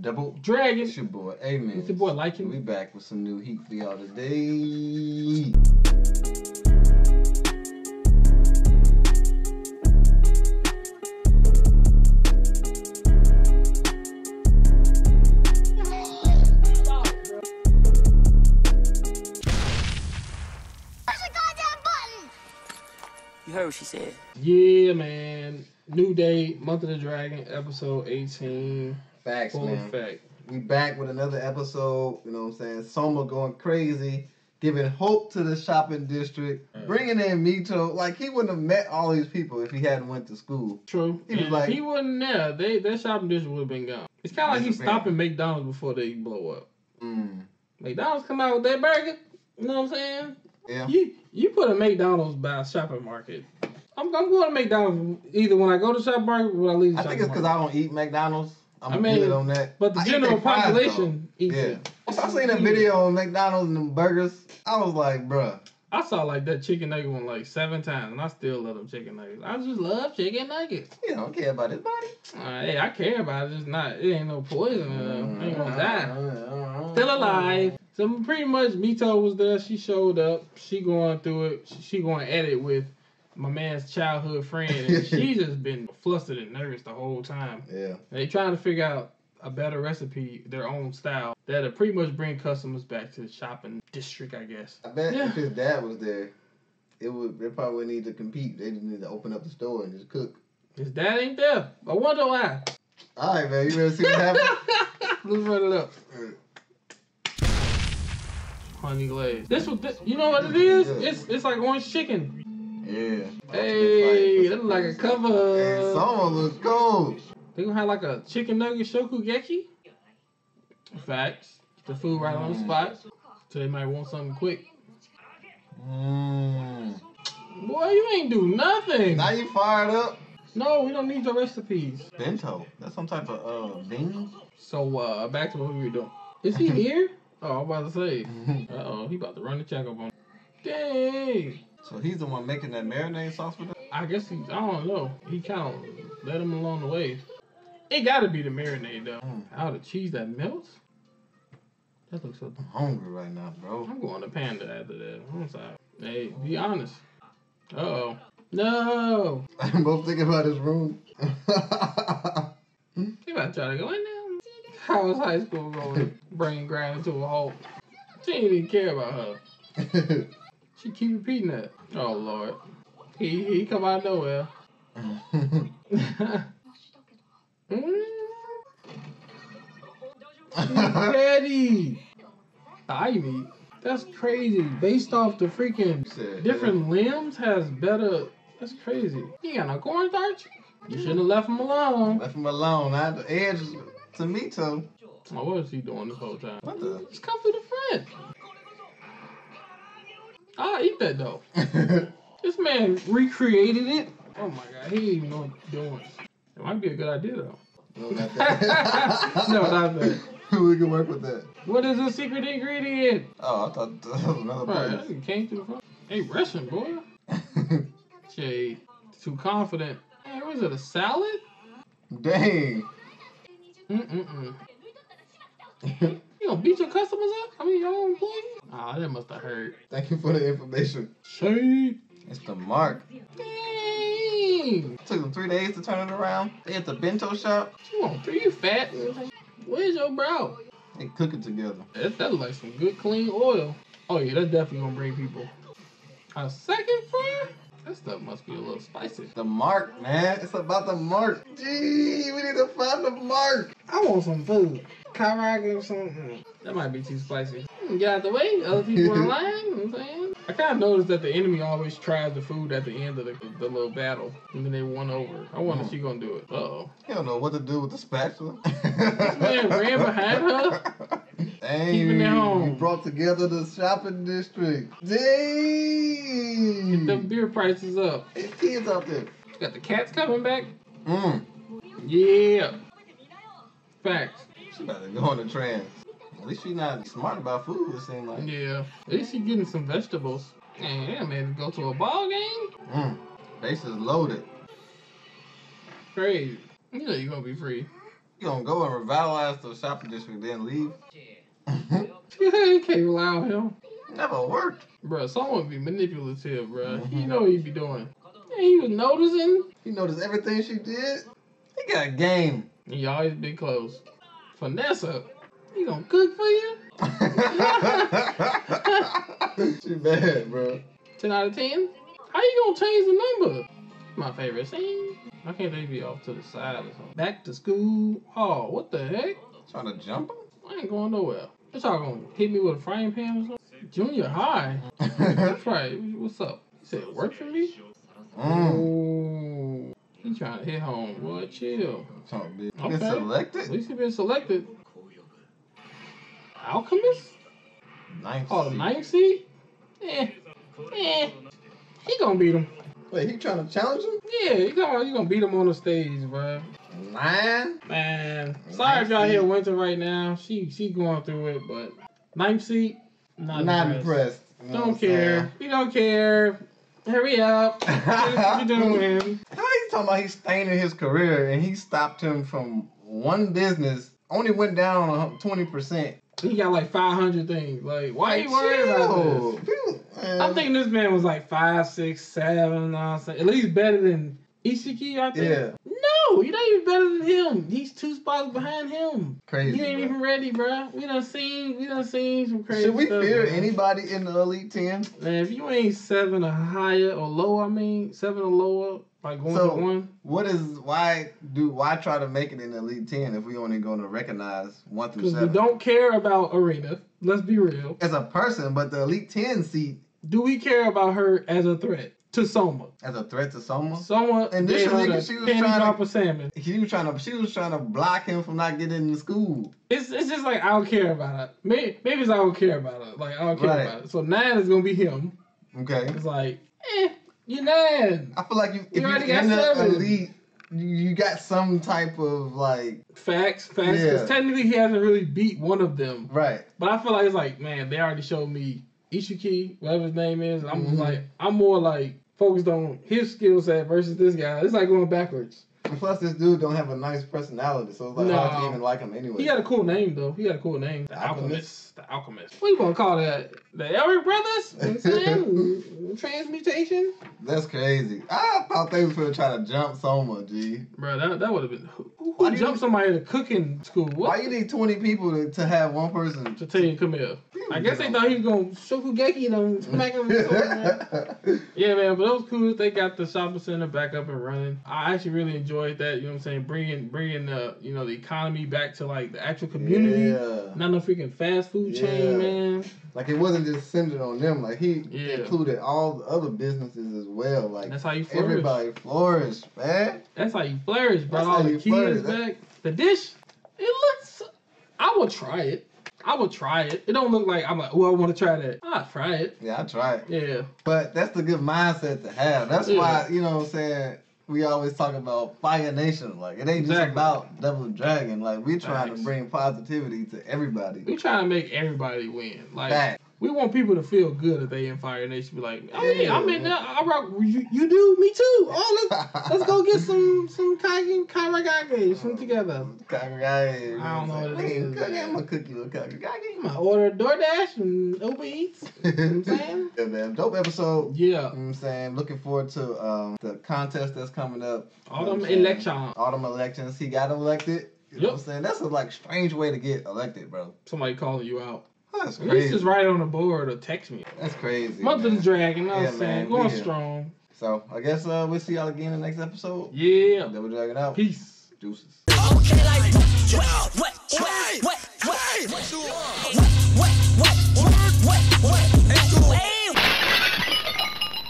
Double Dragon. It's your boy, Amen. It's your boy, Lycan. We back with some new heat for y'all today. Push the goddamn button! You heard what she said. Yeah, man. New day, month of the dragon, episode 18. Facts, Full man. effect. We back with another episode. You know what I'm saying? Soma going crazy, giving hope to the shopping district, Yeah. bringing in Mito. Like he wouldn't have met all these people if he hadn't went to school. True. He was And like- he wasn't there. They that shopping district would have been gone. It's kind of like he's Disappeared. stopping McDonald's before they blow up. Mm. McDonald's come out with that burger. You know what I'm saying? Yeah. You you put a McDonald's by a shopping market. I'm, I'm going to McDonald's either when I go to shopping market or when I leave the I shopping think it's because. I don't eat McDonald's. I'm I mean, good on that. But the I general population eats. Yeah. it. I seen a video on McDonald's and them burgers. I was like, bruh. I saw like that chicken nugget one like seven times, and I still love them chicken nuggets. I just love chicken nuggets. You don't care about his body. Uh, hey, I care about it. It's not. It ain't no poison. Uh, ain't gonna die. die. Still alive. So pretty much, Mito was there. She showed up. She going through it. She, she going at it with my man's childhood friend, and she just been flustered and nervous the whole time. Yeah. They trying to figure out a better recipe, their own style that'll pretty much bring customers back to the shopping district, I guess. I bet Yeah. if his dad was there, it would they probably wouldn't need to compete. They just need to open up the store and just cook. His dad ain't there. I wonder why. All right, man. You ready to see what happens? Let's run it up. Honey glaze. This was, this, you know what it is? It's it's like orange chicken. Yeah. Hey, that look like a cover. Hey, someone looks cold. They gonna have like a chicken nugget shokugeki. Facts. The food right on the spot. So they might want something quick. Mmm. Boy, you ain't do nothing. Now you fired up. No, we don't need your recipes. Bento. That's some type of uh bean. So uh back to what we were doing. Is he here? Oh, I'm about to say. Uh oh, he about to run the check up on. Dang. so he's the one making that marinade sauce for them. I guess he. I don't know. He kind of let him along the way. It got to be the marinade though. Mm. How the cheese that melts. That looks so. I'm hungry right now, bro. I'm going to Panda after that. I'm sorry. Hey, be honest. Uh oh. No. I'm both thinking about his room. He about to try to go in there. How was high school going? Brain grind to a halt. She didn't even care about her. She keep repeating that. Oh lord. He he come out of nowhere. Daddy. Meat. That's crazy. Based off the freaking Said, different limbs has better. That's crazy. He got no cornstarch. You shouldn't have left him alone. Left him alone. I had the edge to me too. Oh, what is he doing this whole time? What the? Just come through the front. I'll eat that though. This man recreated it. Oh my god, he didn't even know what he's doing. It might be a good idea though. no, not that. No, not that. we can work with that. What is the secret ingredient? Oh, I thought that was another Right, place. he came through the front. Hey, Russian boy. Jay, too confident. Hey, was it a salad? Dang. Mm-mm-mm. You gonna beat your customers up? I mean, your own employees? Ah, that must have hurt. Thank you for the information. Shade. It's the mark. Dang. Took them three days to turn it around. They at the bento shop. You want three? You fat? Where's your brow? They cook it together. That, that look like some good clean oil. Oh yeah, that's definitely gonna bring people. A second fry? That stuff must be a little spicy. The mark, man. It's about the mark. Gee, we need to find the mark. I want some food. Karaage or something. That might be too spicy. Get out the way. Other people in line. You know what I'm saying? I kind of noticed that the enemy always tries the food at the end of the, the little battle, and then they won over. I wonder if she gonna do it. Uh oh. You don't know what to do with the spatula. man ran behind her. Dang, Keeping it home. you brought together the shopping district. Dang. The beer prices up. There's kids out there. Got the cats coming back. Mm. Yeah. Facts. She about to go on the trans. At least she not smart about food, it seems like. Yeah. At least she getting some vegetables. Yeah, man, go to a ball game? Mm. Base is loaded. Crazy. You know you're gonna be free. You gonna go and revitalize the shopping district, then leave? you can't on him. Never worked. Bruh, someone be manipulative, bruh. Mhm. He know what he be doing. Yeah, he was noticing. He noticed everything she did. He got a game. He always been close. Vanessa, he gonna cook for you? she bad, bro. 10 out of 10? How you gonna change the number? My favorite scene. I can't they be off to the side or something. Back to school. Oh, what the heck? Trying to jump I ain't going nowhere. What y'all gonna hit me with a frying pan or something? Junior high. That's right. What's up? He said, work for me? mm. Oh. He trying to hit home. Boy, chill. Be Okay. been At least he been selected. Alchemist? Ninth Oh, the ninth seed? Eh. Eh. He gonna beat him. Wait, he trying to challenge him? Yeah, you gonna, you gonna beat him on the stage, bro. Nine. Man, sorry if y'all hear Winter right now. She she going through it, but ninth seat, not, Not impressed. impressed. You know what Don't I'm saying? care. We don't care. Hurry up. what you doing? How he talking about he's staining his career and he stopped him from one business, only went down twenty percent. He got like 500 things. Like, why are you worried about this? I'm thinking this man was like five, six, seven. At least better than Isshiki, I think. Yeah, No, you're not even better than him. He's two spots behind him. crazy. You ain't bro. even ready, bro. We done seen, we done seen some crazy Should we stuff, fear bro. anybody in the elite ten? Man, if you ain't seven or higher or lower, I mean seven or lower, like going So- to one. What is why do why try to make it in the elite ten if we only going to recognize one through Because we seven? don't care about Erina. Let's be real. As a person, but the elite ten seat Do we care about her as a threat to Soma? as a threat to Soma. Soma Initially, she was trying to- salmon. He was trying to she was trying to block him from not getting into school. It's it's just like I don't care about it. Maybe maybe it's I don't care about it. Like I don't care Right. about it. So nine is gonna be him. Okay. It's like, eh, you nine. I feel like you, if You you got the seven. elite, you, got some type of like Facts, facts. Because Yeah. technically he hasn't really beat one of them. right. But I feel like it's like, man, they already showed me Isshiki, whatever his name is. I'm Mhm. like, I'm more like focused on his skill set versus this guy. It's like going backwards. And plus, this dude don't have a nice personality, so it's like hard to even like him anyway. He had a cool name though. He had a cool name. The Alchemist. Alchemist. The Alchemist. What you gonna call that? The Elric brothers? You know what I'm saying? Transmutation? That's crazy. I thought they were gonna try to jump Soma, G. Bro, that, that would have been. Who, who Why do you- jumped somebody to cooking school? What? Why you need twenty people to, to have one person? to tell you, come here. I guess they thought he was gonna Shokugeki them, smack him. with. Yeah, man, but it was cool. They got the shopping center back up and running. I actually really enjoyed that. You know what I'm saying? Bringing bringing the you know the economy back to like the actual community. Yeah. Not no freaking fast food Yeah. chain, man. Like it wasn't just centered on them. Like he Yeah. included all the other businesses as well. Like That's how you flourish. everybody flourished, man. That's how you flourish. Brought That's all the kids. Back. The dish, it looks. I will try it. I would try it. It don't look like I'm like, oh, I want to try that. I'll try it. Yeah, I try it. Yeah. But that's the good mindset to have. That's Yeah. why, you know what I'm saying, we always talk about Fire Nation. Like, it ain't just about Double Dragon. Like, we trying Facts. to bring positivity to everybody. We trying to make everybody win. Like Fact. We want people to feel good if they in Fire Nation. Be like, oh yeah, Yeah. I'm in there. I rock. You, you do, me too. Oh, let's let's go get some some kaigi kairagage from together. Kakagage. I don't know what it is. I'm a cookie little kakagage. I'm gonna order DoorDash and Uber Eats. You know what I'm saying? yeah, man. Dope episode. Yeah. You know what I'm saying? Looking forward to um, the contest that's coming up. You know Autumn what election. Autumn elections. He got elected. You know Yep. what I'm saying? That's a like strange way to get elected, bro. Somebody calling you out. That's At least just write on the board or text me. That's crazy. Month of man. the Dragon. You know what Yeah, I'm saying? Going we here. strong. So I guess uh, we'll see y'all again in the next episode. Yeah. Double Dragon out. Peace. Deuces. Okay, like what, what, what, what, what, what?